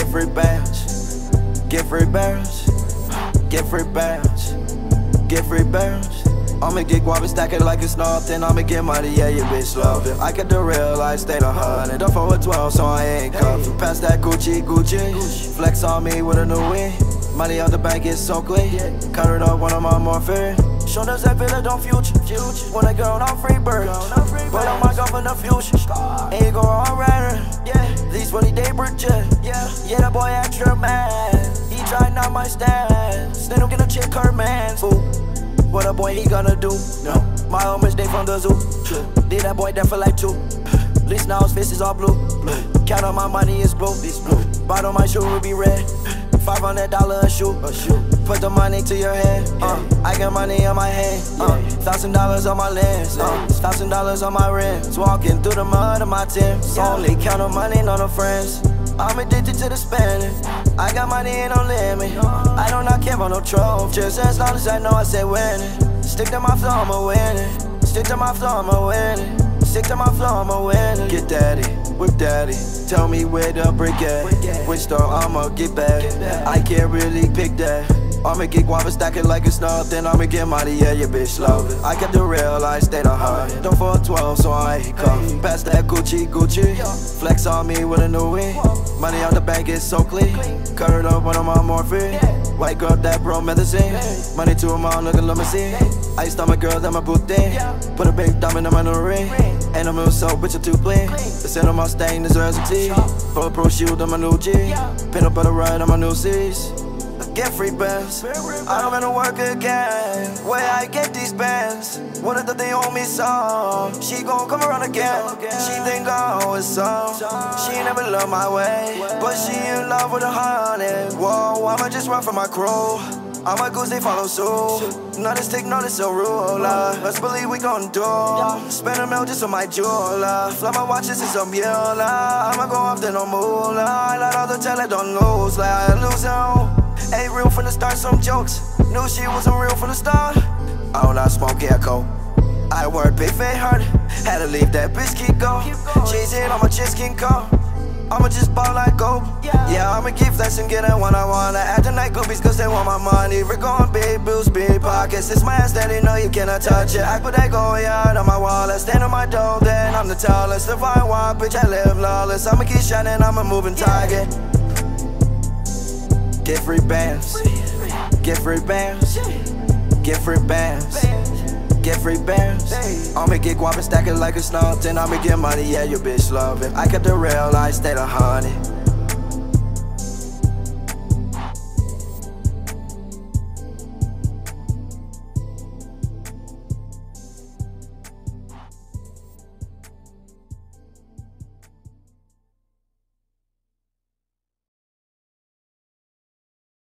free bands. Get free bands. Get free bands. Get free bands. I'ma get guap and stack it like it's nothing. I'ma get money, yeah, your bitch love it. I get the real life, stay the hundred. Up for a 12, so I ain't cuffed. Pass that Gucci, Gucci. Flex on me with a new win. Money out the bank is so clean. Cut it up one of my more fair. Show them that villa don't future. When I girl, I'm free bird. But I'm my gun in the future. Ain't these what he day bridge. Yeah, yeah, that boy extra man. He tried not my stance. They don't get no chick her man. Fool. What a boy he gonna do? No, my homies they from the zoo. Did that boy there for like two? Least now his face is all blue. Count on my money is blue. It's blue. Bottom my shoe will be red. Five hundred dollar a shoe. A shoe. Put the money to your head. Uh, I got money on my head. Uh, thousand dollars on my lens. Uh, thousand dollars on my rims. Walking through the mud of my Tim's. Only count on money, not no friends. I'm addicted to the spending. I got money and no limit. I do not care about no trophy. Just as long as I know I say winning. Stick to my flow, I'ma win it. Stick to my flow, I'ma win it. Stick to my flow, I'ma win it. Get daddy, whip daddy. Tell me where the brick at. Which store I'ma get back. I can't really pick that. I'ma get guava stack it like it's nothing. I'ma get money, yeah, your bitch love it. I kept the real, I stayed a high. Don't fall 12, so I ain't cuff. Pass that Gucci, Gucci. Flex on me with a new win. Money out the bank is so clean. It up on morphine. White girl, that bro medicine. Money to a mom, look at limousine. I used to my girl, that my boot thing. Put a big diamond in my new ring. And I'm so bitch, I'm too clean. The scent on my stain deserves a T. Pro pro shield on my new G. Peanut the ride on my new C's. Get free bands. I don't wanna work again. Where I get these bands? What if they owe me some? She gon' come around again. She think I owe it some. She never loved my way, but she in love with a honey. Whoa, I'ma just run for my crew. All my goons, they follow suit. Notice, take notice, a ruler. Let's believe we gon' do. Spend a mil just on my jeweler. Fly my watches, it's a mule. I'ma go off, then no moolah. Let all the talent don't lose, like I lose out. Ain't real from the start, some jokes. Knew she wasn't real from the start. I don't not smoke echo. I work big fat hard. Had to leave that bitch keep go. Chasing all my chicks can go. I'ma just ball like gold. Yeah, I'ma keep flexing, get it when I wanna. Acting like goofies cause they want my money. We're going big bills, big pockets. It's my ass that they know you cannot touch it. I put that going yard on my wallet. Stand on my door, then I'm the tallest. If I want, bitch, I live lawless. I'ma keep shining, I'm a moving target. Get free bands. Get free bands. Get free bands. Get free bands. I'ma get guap and stack it like it's nothing. I'ma get money, yeah, your bitch love it. I kept the real, I stayed a honey.